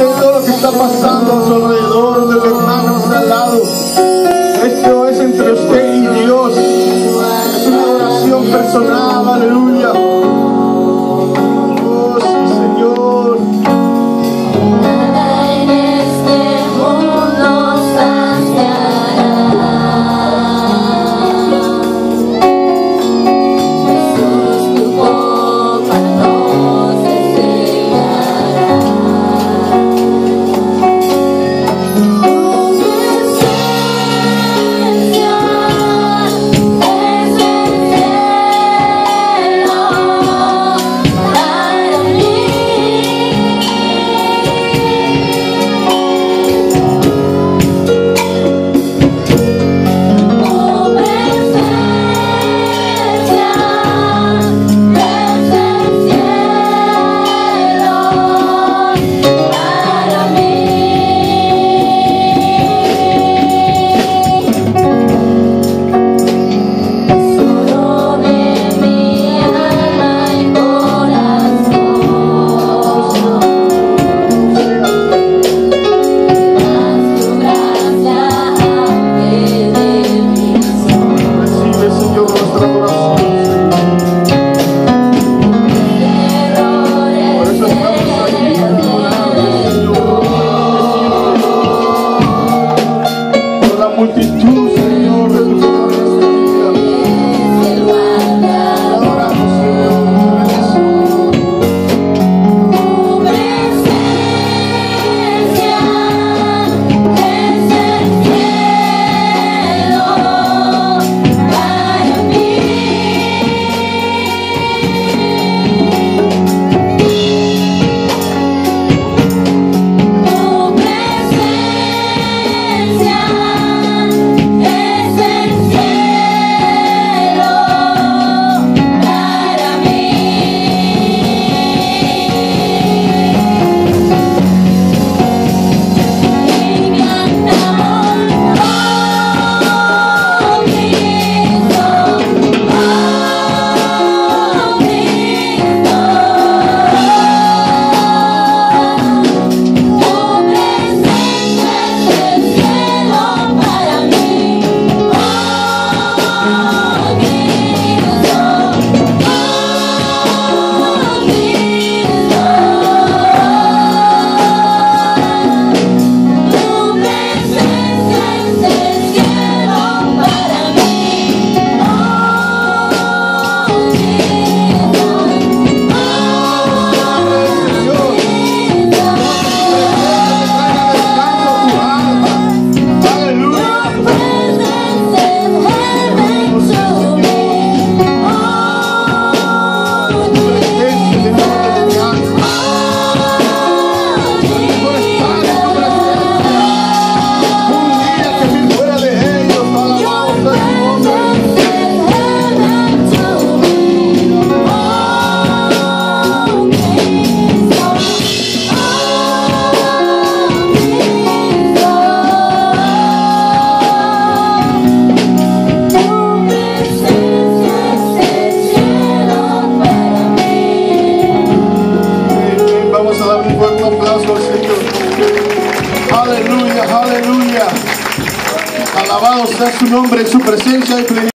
todo lo que está pasando a su alrededor, del hermano que está al lado. Esto es entre usted y Dios. Es una oración personal, aleluya. will be too Aleluya, aleluya. Alabado sea su nombre en su presencia y plenitud.